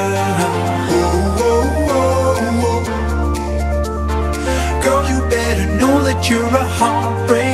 Oh, oh, oh, oh. Girl, you better know that you're a heartbreaker